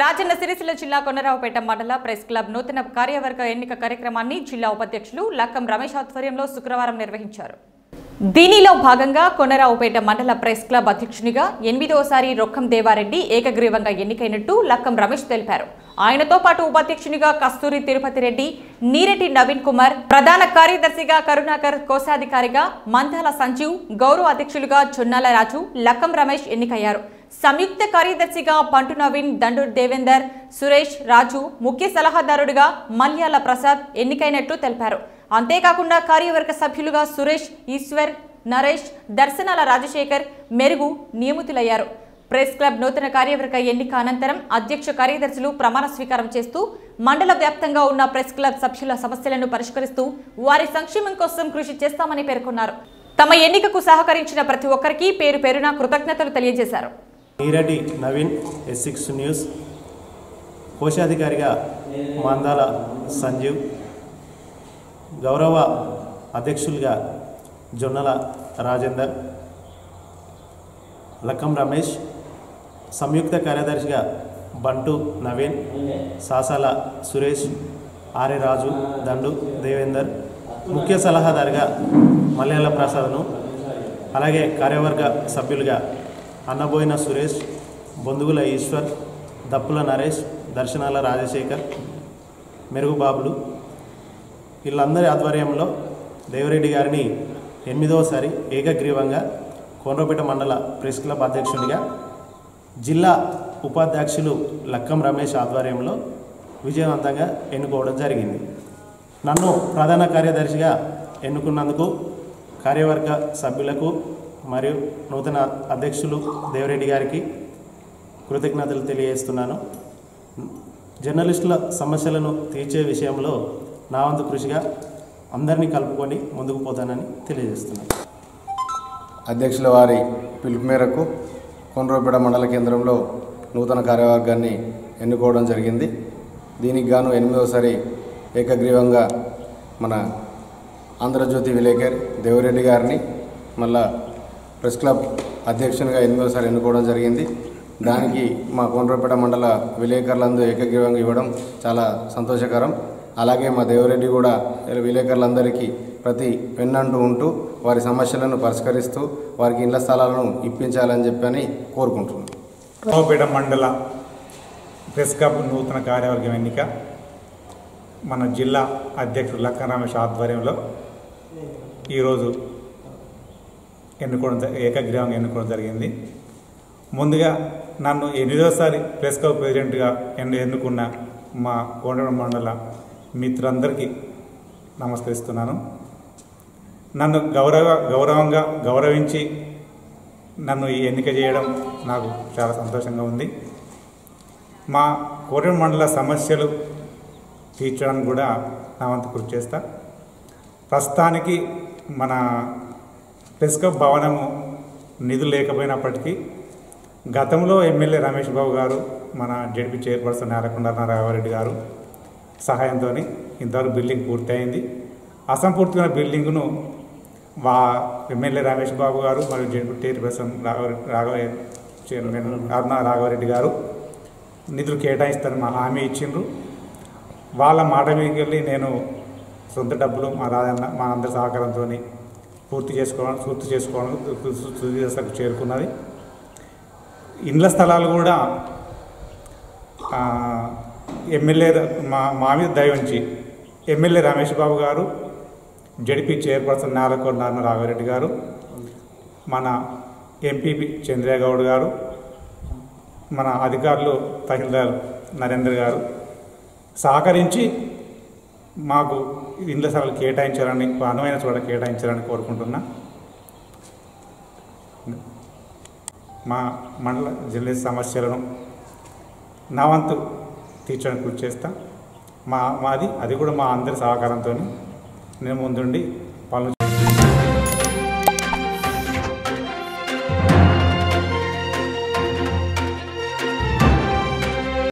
రాజన్న సిరిసిల్ల జిల్లా కొండరావుపేట మండల press club నూతన కార్యవర్గ ఎన్నిక కార్యక్రమాన్ని జిల్లా ఉపాధ్యక్షులు లక్కం రమేష్ ఆధ్వర్యంలో శుక్రవారం నిర్వహించారు. దీనిలో భాగంగా కొనరావుపేట మండల ప్రెస్ క్లబ్ అధ్యక్షునిగా ఎనిమిదోసారి రొక్కం దేవారెడ్డి ఏకగ్రీవంగా ఎన్నికైనట్టు లక్కం రమేష్ తెలిపారు. ఆయనతో పాటు ఉపాధ్యక్షునిగా కస్తూరి తిరుపతి రెడ్డి నీరెడ్డి నవీన్ కుమార్ ప్రధాన కార్యదర్శిగా కరుణాకర్ కోశాధికారిగా మందాల సంజీవ్ గౌరవ అధ్యక్షులుగా జొన్నాల రాజు లక్కం రమేష్ ఎన్నికయ్యారు. సంయుక్త కార్యదర్శిగా పంటు నవీన్ దండూర్ దేవేందర్ సురేష్ రాజు ముఖ్య సలహాదారుడిగా మల్యాల ప్రసాద్ ఎన్నికైనట్లు తెలిపారు. అంతేకాకుండా కార్యవర్గ సభ్యులుగా సురేష్ ఈశ్వర్ నరేష్ దర్శనాల రాజశేఖర్ మెరుగు నియమితులయ్యారు. ప్రెస్ క్లబ్ నూతన కార్యవర్గ ఎన్నిక అనంతరం అధ్యక్ష కార్యదర్శులు ప్రమాణ స్వీకారం చేస్తూ మండల వ్యాప్తంగా ఉన్న ప్రెస్ క్లబ్ సభ్యుల సమస్యలను పరిష్కరిస్తూ వారి సంక్షేమం కోసం కృషి చేస్తామని పేర్కొన్నారు. తమ ఎన్నికకు సహకరించిన ప్రతి ఒక్కరికి పేరు పేరున కృతజ్ఞతలు తెలియజేశారు. Neerati Naveen S six news. కోశాధికారిగా Mandala Sanjeev. గౌరవ అధ్యక్షులుగా జొన్నల రాజేందర్. లక్కం రమేష్. సంయుక్త కార్యదర్శిగా బంటు నవీన్. సాసాల సురేష్. ఆర్య రాజు దండు దేవేందర్. ముఖ్య సలహాదారుగా మలయాళ ప్రసాద్ను. అలాగే కార్యవర్గ సభ్యులుగా అన్నబోయిన సురేష్ బొందుగుల ఈశ్వర్ దప్పుల నరేష్ దర్శనాల రాజశేఖర్ మెరుగుబాబులు వీళ్ళందరి ఆధ్వర్యంలో దేవరెడ్డి గారిని ఎనిమిదవసారి ఏకగ్రీవంగా కోనరపేట మండల ప్రెస్ క్లబ్ అధ్యక్షునిగా జిల్లా ఉపాధ్యక్షులు లక్కం రమేష్ ఆధ్వర్యంలో విజయవంతంగా ఎన్నుకోవడం జరిగింది. నన్ను ప్రధాన కార్యదర్శిగా ఎన్నుకున్నందుకు కార్యవర్గ సభ్యులకు మరియు నూతన అధ్యక్షులు దేవరెడ్డి గారికి కృతజ్ఞతలు తెలియజేస్తున్నాను. జర్నలిస్టుల సమస్యలను తీర్చే విషయంలో నా వంతు కృషిగా అందరినీ కలుపుకొని ముందుకు పోతానని తెలియజేస్తున్నాను. అధ్యక్షుల వారి పిలుపు మేరకు కొండ్రోపేట మండల కేంద్రంలో నూతన కార్యవర్గాన్ని ఎన్నుకోవడం జరిగింది. దీనికి గాను ఎనిమిదోసారి ఏకగ్రీవంగా మన ఆంధ్రజ్యోతి విలేకర్ దేవరెడ్డి గారిని మళ్ళా ప్రెస్ క్లబ్ అధ్యక్షునిగా ఎనిమిదోసారి ఎన్నుకోవడం జరిగింది. దానికి మా కొండ్రోపేట మండల విలేకరులందరూ ఏకగ్రీవంగా ఇవ్వడం చాలా సంతోషకరం. అలాగే మా దేవరెడ్డి కూడా విలేకరులందరికీ ప్రతి వెన్నంటూ ఉంటూ వారి సమస్యలను పరిష్కరిస్తూ వారికి ఇళ్ళ స్థలాలను ఇప్పించాలని చెప్పని కోరుకుంటున్నాను రావుపేట మండల ప్రెస్ క్లబ్ నూతన కార్యవర్గం ఎన్నిక. మన జిల్లా అధ్యక్షుడు లక్కరామేష్ ఆధ్వర్యంలో ఈరోజు ఎన్నుకోవడం ఏకగ్రీవంగా ఎన్నుకోవడం జరిగింది. ముందుగా నన్ను ఎనిమిదోసారి ప్రెస్ క్లబ్ ప్రెసిడెంట్గా ఎన్ను ఎన్నుకున్న మా కోండ మండల మిత్రులందరికీ నమస్కరిస్తున్నాను. నన్ను గౌరవ గౌరవంగా గౌరవించి నన్ను ఈ ఎన్నిక చేయడం నాకు చాలా సంతోషంగా ఉంది. మా కోటం మండల సమస్యలు తీర్చడానికి కూడా నా వంతు కృషి చేస్తా. ప్రస్తుతానికి మన ప్రెస్ భవనము నిధులు లేకపోయినప్పటికీ గతంలో ఎమ్మెల్యే రమేష్ బాబు గారు మన జడ్పీ చైర్పర్సన్ నేలకొండ నారాయణరెడ్డి గారు సహాయంతో ఇంతవరకు బిల్డింగ్ పూర్తయింది. అసంపూర్తిగా బిల్డింగ్ను వా ఎమ్మెల్యే రమేష్ బాబు గారు మరియు ZP chairperson Raghava Raghava chairman Aruna Raghava Reddy garu నిధులు కేటాయిస్తారని మా హామీ ఇచ్చిండ్రు. వాళ్ళ మాట మీదకి వెళ్ళి నేను సొంత డబ్బులు మా రాజన్న మా అందరి సహకారంతో పూర్తి చేసుకోవడం పూర్తి చేసుకోవడం తుది దశకు చేరుకున్నది. ఇండ్ల స్థలాలు కూడా ఎమ్మెల్యే మా మా మీద దయ ఎమ్మెల్యే రమేష్ బాబు గారు జడిపి చైర్పర్సన్ నేలకొండ రాఘవరెడ్డి గారు మన ఎంపీపీ చంద్రయ్య గౌడ్ గారు మన అధికారులు తహసీల్దార్ నరేందర్ గారు సహకరించి మాకు ఇండ్ల సరళ కేటాయించాలని అనువైన చోట కేటాయించాలని కోరుకుంటున్నా. మా మండల జిల్లా సమస్యలను నా వంతు తీర్చడానికి కృషి చేస్తా. మా మాది అది కూడా మా అందరి సహకారంతో నేను ముందుండి